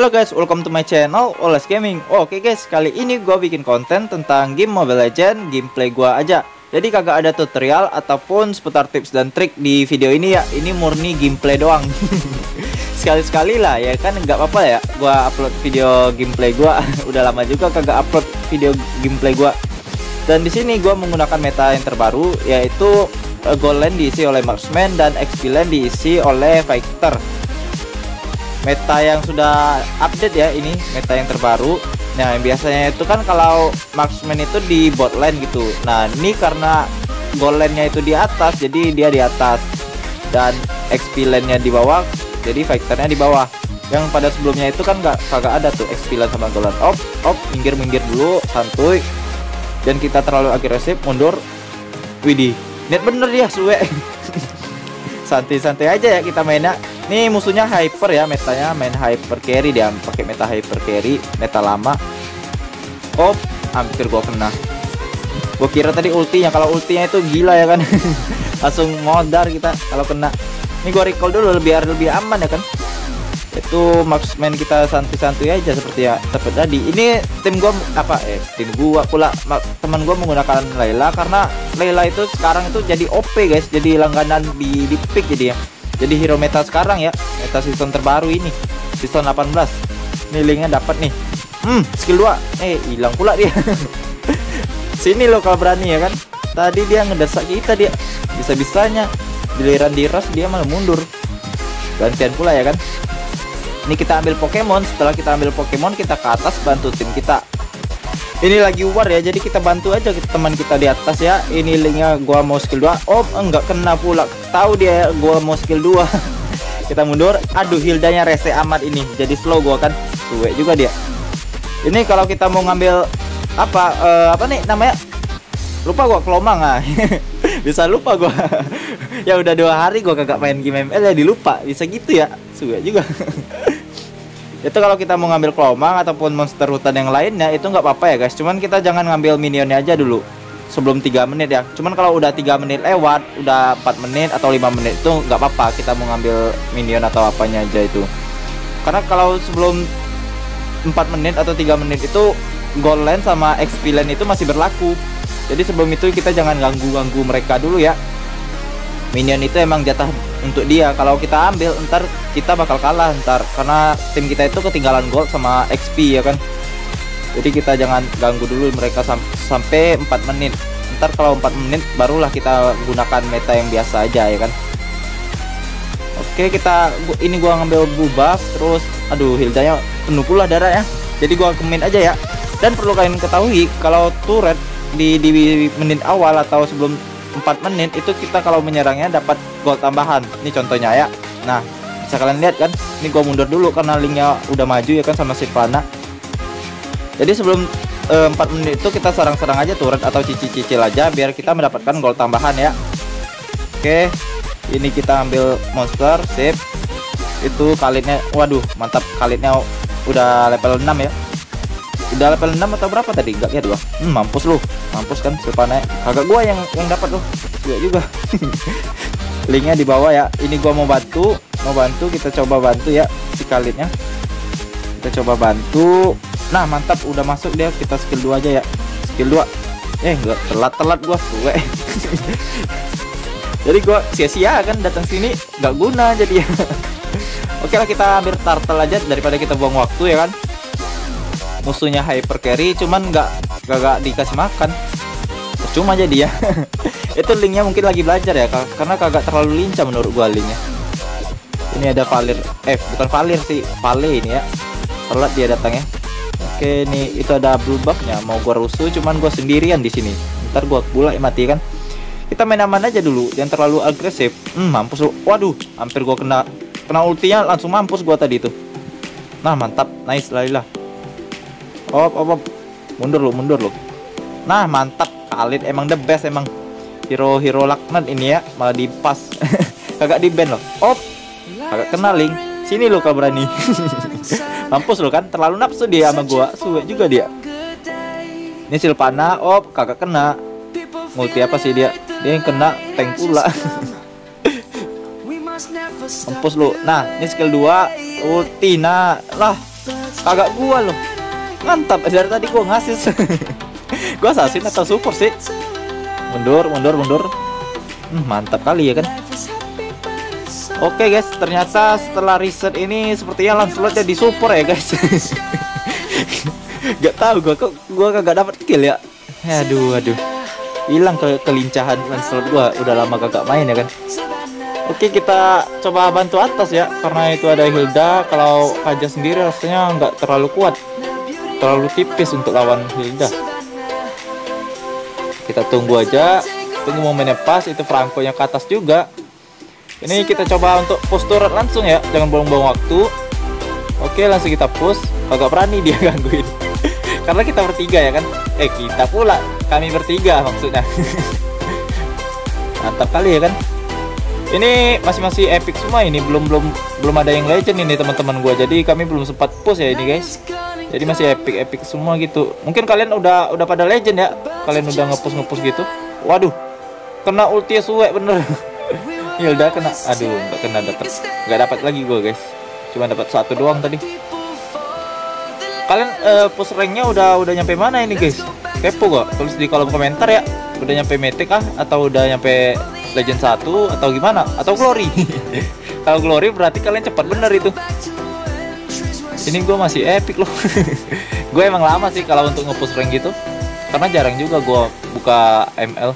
Halo guys, welcome to my channel Oles Gaming. Oke guys, kali ini gue bikin konten tentang game Mobile Legend, gameplay gue aja. Jadi kagak ada tutorial ataupun seputar tips dan trik di video ini ya. Ini murni gameplay doang. Sekali-sekali lah ya kan nggak apa-apa ya. Gua upload video gameplay gue. Udah lama juga kagak upload video gameplay gue. Dan di sini gue menggunakan meta yang terbaru yaitu uh, Gold diisi oleh Marksman dan XP diisi oleh Fighter meta yang sudah update ya ini meta yang terbaru. Nah yang biasanya itu kan kalau marksman itu di bot lane gitu. Nah ini karena lane nya itu di atas jadi dia di atas. Dan XP lane nya di bawah jadi fighternya di bawah. Yang pada sebelumnya itu kan nggak kagak ada tuh XP lane sama gold lane. Op op minggir minggir dulu santuy. Dan kita terlalu agresif mundur. Widih net bener ya suwe. Santai-santai aja ya kita mainnya Nih musuhnya hyper ya metanya main hyper carry dia pakai meta hyper carry meta lama. Oh, hampir gua kena. Gua kira tadi ultinya kalau ultinya itu gila ya kan. Langsung modar kita kalau kena. Ini gua recall dulu biar lebih aman ya kan. Itu marksman kita santai-santai aja seperti ya seperti tadi. Ini tim gua apa eh tim gua pula teman gua menggunakan Layla karena Layla itu sekarang itu jadi OP guys, jadi langganan di di pick jadi ya jadi hero meta sekarang ya. Meta season terbaru ini. Season 18 nih linknya dapat nih. Hmm skill 2 eh hilang pula dia. Sini lo kalau berani ya kan. Tadi dia ngedesak kita dia. Bisa-bisanya. Giliran di rush dia malah mundur. Gantian pula ya kan. Ini kita ambil Pokemon. Setelah kita ambil Pokemon kita ke atas bantu tim kita ini lagi war ya jadi kita bantu aja teman kita di atas ya. Ini linknya gua mau skill 2 oh enggak kena pula. Tahu dia gua mau skill 2 kita mundur. Aduh hildanya rese amat ini. Jadi slow gua kan. Suwe juga dia. Ini kalau kita mau ngambil apa uh, apa nih namanya? Lupa gua kelomang ah. Bisa lupa gua. Ya udah dua hari gua kagak main game ML ya dilupa. Bisa gitu ya. Suwe juga itu kalau kita mau ngambil kelomang ataupun monster hutan yang lainnya itu nggak apa-apa ya guys. Cuman kita jangan ngambil minionnya aja dulu. Sebelum 3 menit ya. Cuman kalau udah tiga menit lewat udah 4 menit atau lima menit itu nggak apa-apa. Kita mau ngambil minion atau apanya aja itu. Karena kalau sebelum 4 menit atau tiga menit itu gold lane sama XP lane itu masih berlaku. Jadi sebelum itu kita jangan ganggu-ganggu mereka dulu ya minion itu emang jatah untuk dia. Kalau kita ambil ntar kita bakal kalah ntar. Karena tim kita itu ketinggalan gold sama XP ya kan? Jadi kita jangan ganggu dulu mereka sam sampai 4 menit. Ntar kalau 4 menit barulah kita gunakan meta yang biasa aja ya kan? Oke kita ini gua ngambil buff terus aduh hildanya penuh pula darah ya. Jadi gua kemin aja ya. Dan perlu kalian ketahui kalau turret di, di menit awal atau sebelum 4 menit itu kita kalau menyerangnya dapat gol tambahan. Ini contohnya ya. Nah bisa kalian lihat kan? Ini gua mundur dulu karena linknya udah maju ya kan sama si Plana jadi sebelum e, eh, 4 menit itu kita serang-serang aja turret atau cicil-cicil aja biar kita mendapatkan gol tambahan ya. Oke ini kita ambil monster sip. Itu kalitnya waduh mantap kalitnya udah level 6 ya udah level 6 atau berapa tadi? Enggak ya dua. Hmm, mampus lu. Mampus kan silpane kagak gua yang yang dapat tuh. Juga juga. Linknya di bawah ya. Ini gua mau bantu. Mau bantu kita coba bantu ya si kalitnya kita coba bantu. Nah mantap. Udah masuk dia. Kita skill 2 aja ya. Skill 2 eh enggak. Telat-telat gua gue. Jadi gua sia-sia kan datang sini. Nggak guna jadi. Ya oke lah kita ambil turtle aja daripada kita buang waktu ya kan musuhnya hyper carry cuman nggak gak dikasih makan. Cuma jadi ya itu linknya mungkin lagi belajar ya karena kagak terlalu lincah menurut gua linknya. Ini ada Valir eh bukan Valir sih Vale ini ya. Telat dia datangnya. Oke nih itu ada blue buffnya. Mau gua rusuh cuman gua sendirian di sini. Ntar gua pula mati kan. Kita main aman aja dulu jangan terlalu agresif. Hmm, mampus lu. Waduh hampir gua kena kena ultinya langsung mampus gua tadi tuh. Nah mantap. Nice lah op op op. Mundur lu mundur lu. Nah mantap. Khalid emang the best emang. Hero hero laknat ini ya malah di pas. Kagak di band loh. Op. Kagak kena link sini lo kalau berani mampus lo kan terlalu nafsu dia sama gua. Suwe juga dia. Ini Silpana op. Kagak kena. Multi apa sih dia? Dia yang kena tank pula. Mampus lu. Nah ini skill 2 ulti. Nah lah. Kagak gua loh mantap dari tadi gua ngasih gua assassin atau support sih mundur mundur mundur hmm, mantap kali ya kan Oke guys, ternyata setelah riset ini sepertinya Lancelot jadi support ya guys. Gak tahu gua kok gua kagak dapat kill ya. Aduh, aduh. Hilang ke kelincahan Lancelot gua udah lama kagak main ya kan. Oke, kita coba bantu atas ya karena itu ada Hilda. Kalau Kaja sendiri rasanya nggak terlalu kuat. Terlalu tipis untuk lawan Hilda. Kita tunggu aja. Tunggu momennya pas itu Franco yang ke atas juga. Ini kita coba untuk push turret langsung ya, jangan buang-buang waktu. Oke, langsung kita push. Agak berani dia gangguin. Karena kita bertiga ya kan. Eh, kita pula. Kami bertiga maksudnya. Mantap kali ya kan. Ini masih-masih epic semua ini, belum belum belum ada yang legend ini teman-teman gua. Jadi kami belum sempat push ya ini guys. Jadi masih epic-epic semua gitu. Mungkin kalian udah udah pada legend ya. Kalian udah ngepush ngepush gitu. Waduh. Kena ulti suwe bener. Hilda kena. Aduh nggak kena dapat nggak dapat lagi gue guys. Cuma dapat satu doang tadi. Kalian uh, push ranknya udah udah nyampe mana ini guys? Kepo gak tulis di kolom komentar ya. Udah nyampe mythic kah? Atau udah nyampe legend 1 atau gimana? Atau glory? Kalau glory berarti kalian cepat bener itu ini gue masih epic loh. Gue emang lama sih kalau untuk ngepush rank gitu. Karena jarang juga gue buka ML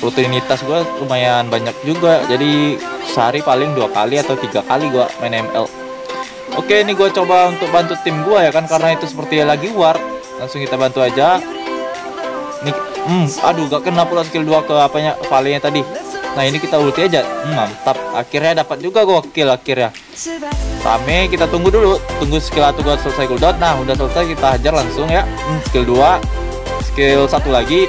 rutinitas gue lumayan banyak juga. Jadi sehari paling dua kali atau tiga kali gue main ML oke ini gue coba untuk bantu tim gue ya kan karena itu seperti lagi war. Langsung kita bantu aja. Nih hmm, aduh gak kena pula skill 2 ke apanya valenya tadi nah ini kita ulti aja hmm, mantap akhirnya dapat juga gue kill akhirnya rame kita tunggu dulu tunggu skill 1 gue selesai cooldown nah udah selesai kita hajar langsung ya hmm, skill 2 skill satu lagi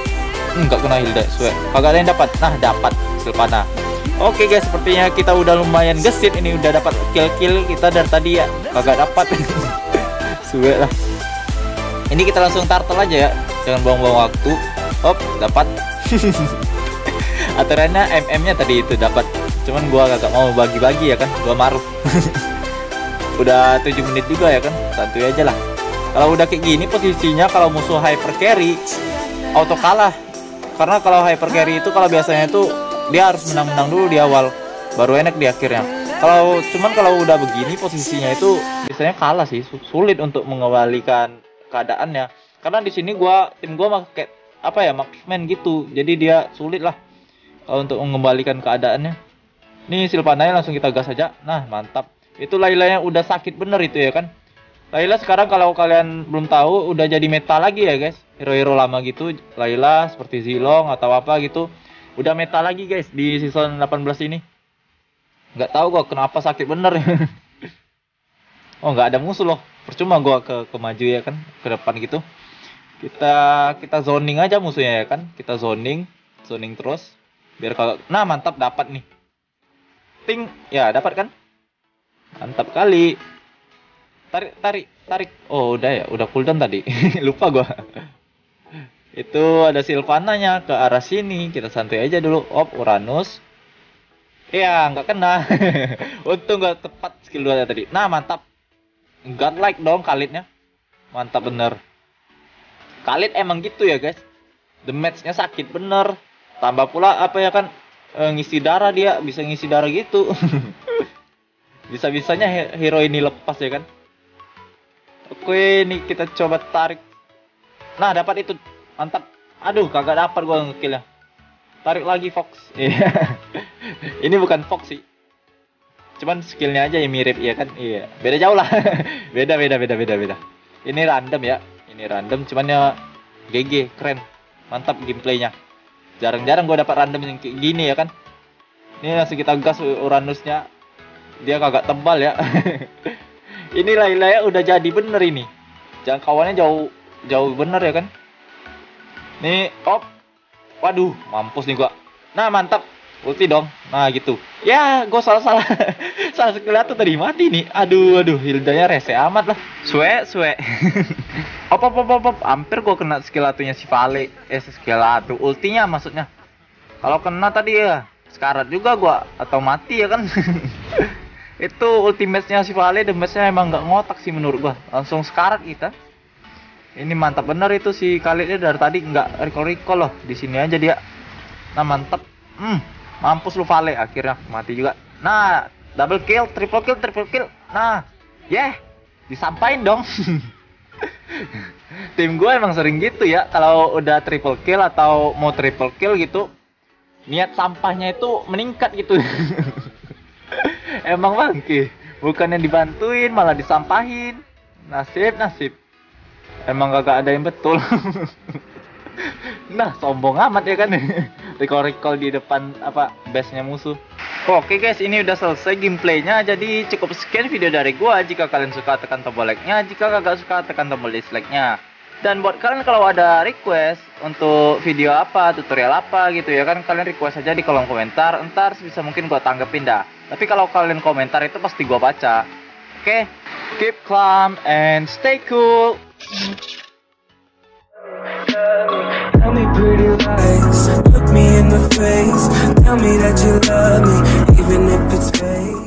Enggak kena Hilda, swear. Kagak ada yang dapat. Nah, dapat Silvana. Oke guys, sepertinya kita udah lumayan gesit ini udah dapat kill-kill kita dari tadi ya. Kagak dapat. Suwe lah. Ini kita langsung turtle aja ya. Jangan buang-buang waktu. Hop, dapat. Aturannya MM-nya tadi itu dapat. Cuman gua kagak mau bagi-bagi ya kan. Gua maruf. udah 7 menit juga ya kan. Santuy aja lah. Kalau udah kayak gini posisinya kalau musuh hyper carry auto kalah karena kalau hyper carry itu kalau biasanya itu dia harus menang-menang dulu di awal baru enak di akhirnya kalau cuman kalau udah begini posisinya itu biasanya kalah sih sulit untuk mengembalikan keadaannya karena di sini gua tim gua pakai apa ya marksman gitu jadi dia sulit lah untuk mengembalikan keadaannya. Nih Silvananya langsung kita gas aja. Nah mantap. Itu Laila yang udah sakit bener itu ya kan? Laila sekarang kalau kalian belum tahu udah jadi meta lagi ya guys. Hero-hero lama gitu. Laila seperti Zilong atau apa gitu. Udah meta lagi guys di season 18 ini. Nggak tahu gua kenapa sakit bener. Oh nggak ada musuh loh. Percuma gua ke ke maju ya kan? Ke depan gitu. Kita kita zoning aja musuhnya ya kan? Kita zoning. Zoning terus biar kalau nah mantap dapat nih. Ting ya dapat kan? Mantap kali. Tarik tarik tarik. Oh udah ya udah cooldown tadi. Lupa gua. Itu ada Silvananya ke arah sini. Kita santai aja dulu. Op Uranus. Iya nggak kena. Untung nggak tepat skill 2 tadi. Nah mantap. Godlike dong kalitnya. Mantap bener. Kalit emang gitu ya guys. The matchnya sakit bener tambah pula apa ya kan e, ngisi darah dia bisa ngisi darah gitu. Bisa bisanya hero ini lepas ya kan. Oke ini kita coba tarik. Nah dapat itu. Mantap. Aduh kagak dapat gua ngekillnya tarik lagi Fox. Ini bukan Fox sih. Cuman skillnya aja yang mirip ya kan? Iya. Beda jauh lah. Beda beda beda beda beda. Ini random ya. Ini random cuman ya GG keren. Mantap gameplaynya jarang-jarang gue dapat random yang kayak gini ya kan ini langsung kita gas Uranusnya dia kagak tebal ya ini Laila ya udah jadi bener ini jangkauannya jauh jauh bener ya kan Nih, op. Waduh, mampus nih gua. Nah, mantap. Ulti dong. Nah, gitu. Ya, gua salah-salah. salah sekali tuh tadi mati nih. Aduh, aduh, Hildanya rese amat lah. Sue, sue. op, op, op. Hampir gua kena skill atunya si Vale. Eh, skill atu. Ultinya maksudnya. Kalau kena tadi ya, sekarat juga gua. Atau mati ya kan. itu ultimate-nya si Vale damage-nya emang nggak ngotak sih menurut gua. Langsung sekarat kita. Ini mantap bener itu si Khalidnya dari tadi. Nggak recall recall loh. Di sini aja dia. Nah mantap hmm mampus lu Vale. Akhirnya mati juga. Nah double kill triple kill triple kill. Nah yeah. Disampain dong tim gue emang sering gitu ya kalau udah triple kill atau mau triple kill gitu niat sampahnya itu meningkat gitu Emang bangke, bukannya dibantuin malah disampahin. Nasib, nasib. Emang gak ada yang betul. nah, sombong amat ya kan. recall-recall di depan apa base-nya musuh. Oke guys, ini udah selesai gameplaynya. Jadi cukup sekian video dari gua. Jika kalian suka tekan tombol like-nya, jika kagak suka tekan tombol dislike-nya. Dan buat kalian kalau ada request untuk video apa, tutorial apa gitu ya kan kalian request aja di kolom komentar. Ntar bisa mungkin gua tanggepin dah. Tapi kalau kalian komentar itu pasti gua baca. Oke, keep calm and stay cool. me pretty lies Look me in the face. Tell me that you love me Even if it's fake.